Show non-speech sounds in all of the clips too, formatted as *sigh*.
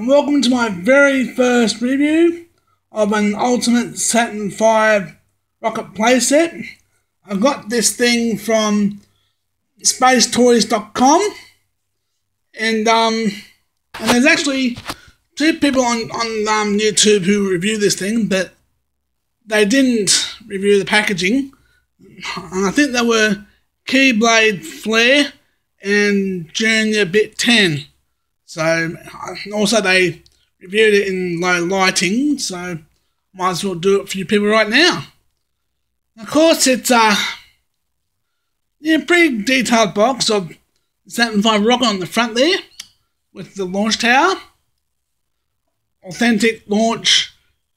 and welcome to my very first review of an Ultimate Saturn V rocket playset. I got this thing from spacetoys.com and um and there's actually two people on, on um, YouTube who review this thing, but they didn't review the packaging. And I think they were Keyblade Flare and Junior Bit 10. So also they reviewed it in low lighting, so might as well do it for you people right now. Of course, it's a yeah, pretty detailed box of Saturn V rocket on the front there with the launch tower, authentic launch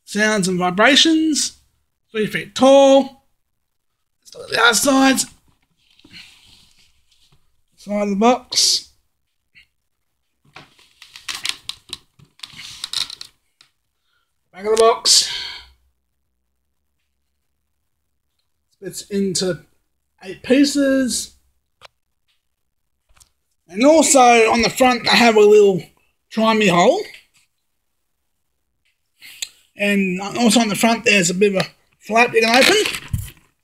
sounds and vibrations, three feet tall. Let's look at the outside side of the box. Back of the box. Splits into eight pieces. And also on the front, I have a little try me hole. And also on the front, there's a bit of a flap you can open.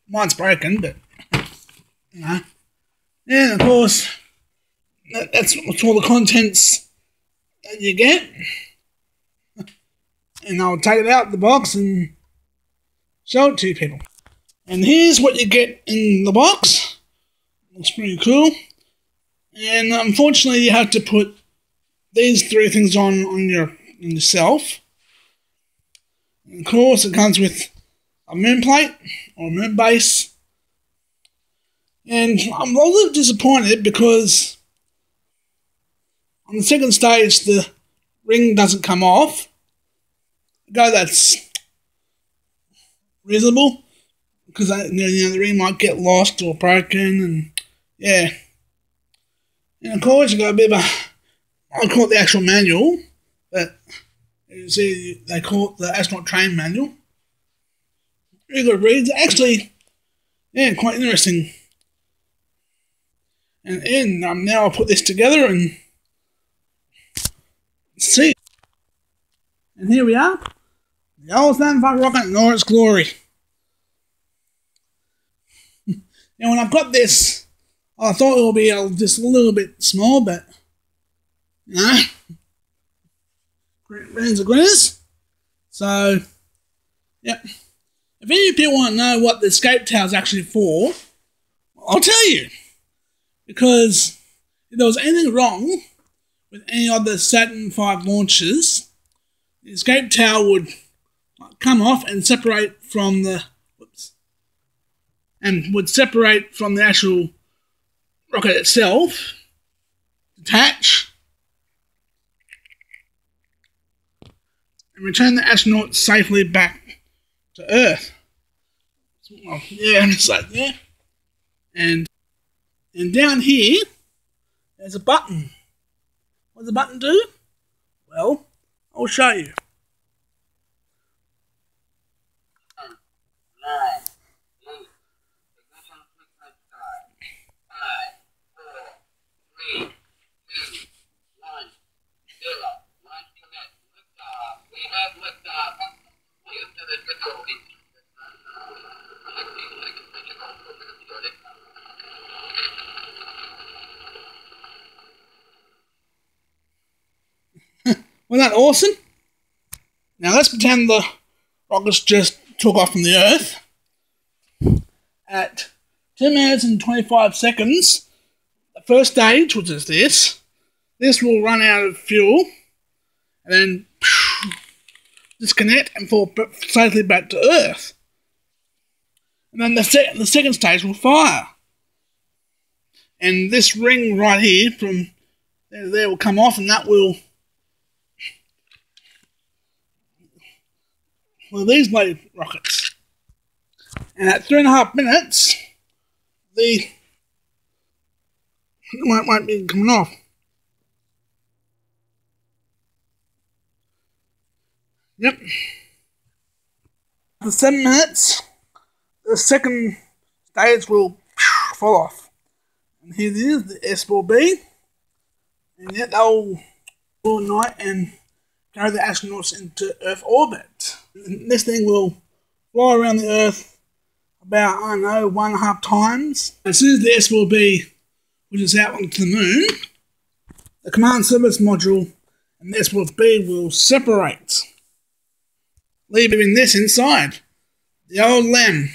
Mine's broken, but you know. And of course, that's all the contents that you get and I'll take it out of the box and show it to people. And here's what you get in the box. Looks pretty cool. And unfortunately, you have to put these three things on on your on yourself. And of course, it comes with a moon plate or a moon base. And I'm a little disappointed because on the second stage, the ring doesn't come off guy that's reasonable because you know the ring might get lost or broken and yeah. And of course you got a bit of a I call it the actual manual, but you see they call it the astronaut train manual. Really good reads. Actually, yeah, quite interesting. And, and um, now I'll put this together and see. And here we are. The old Saturn V rocket all its glory. *laughs* now, when I've got this, I thought it would be just a little bit small, but you know, grins are grinners. So, yeah. If any of you want to know what the escape tower is actually for, I'll tell you. Because if there was anything wrong with any of the Saturn V launches, the escape tower would come off and separate from the whoops, and would separate from the actual rocket itself, detach, and return the astronaut safely back to Earth. Well, yeah, it's like there. And and down here, there's a button. What does the button do? Well, I'll show you. *laughs* Wasn't that awesome? Now let's pretend the rockets just took off from the Earth at 2 minutes and 25 seconds. The first stage, which is this, this will run out of fuel and then disconnect and fall safely back to Earth. And then the, se- the second stage will fire. And this ring right here from there, there will come off and that will well, these blade rockets. And at three and a half minutes, the won't, won't be coming off. Yep. For seven minutes, the second stage will fall off. And here it is, the S4B. And yet they'll all night and carry the astronauts into Earth orbit. And this thing will fly around the Earth about, I don't know, one and a half times. As soon as the SLB pushes out onto the moon, the command service module and the SLB will separate, leaving this inside, the old LEM.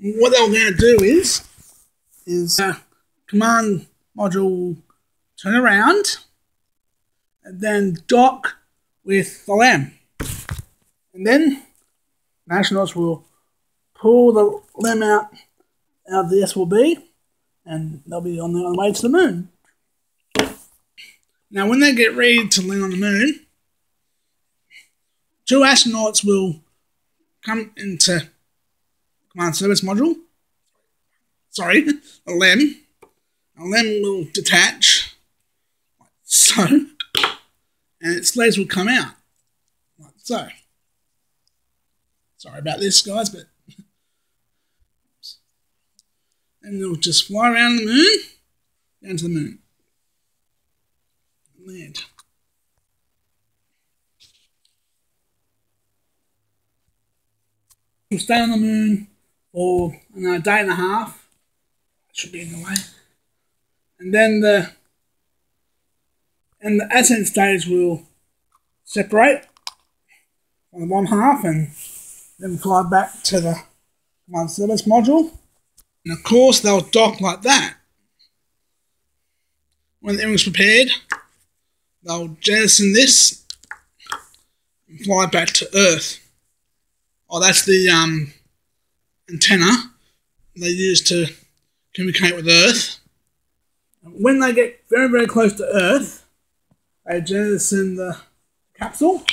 What they're going to do is, is uh, command module turn around and then dock with the LEM. And then astronauts will pull the LEM out, out of the SLB and they'll be on their way to the moon. Now, when they get ready to land on the moon, two astronauts will come into command service module. Sorry, a LEM. A LEM will detach, like so, and its legs will come out, like so. Sorry about this, guys, but. And they'll just fly around the moon, down to the moon. Land. We'll stay on the moon for know, a day and a half. Should be in the way. And then the and the ascent stage will separate on the one half and then fly back to the command service module. And of course they'll dock like that. When everything's prepared, they'll jettison this and fly back to Earth. Oh, that's the um, antenna they use to communicate with Earth. When they get very, very close to Earth, they jettison the capsule